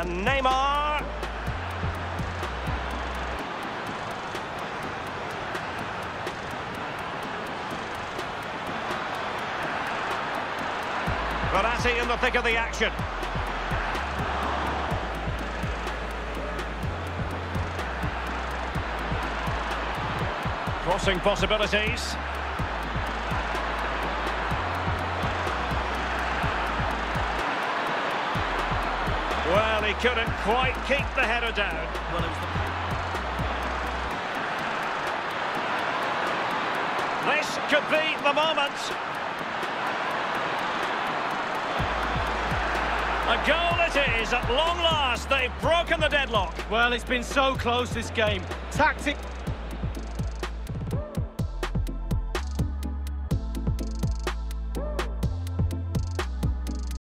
And Neymar. Verratti in the thick of the action. Crossing possibilities. Well, he couldn't quite keep the header down. Well, it was the... This could be the moment. A goal it is, at long last, they've broken the deadlock. Well, it's been so close, this game. Tactic...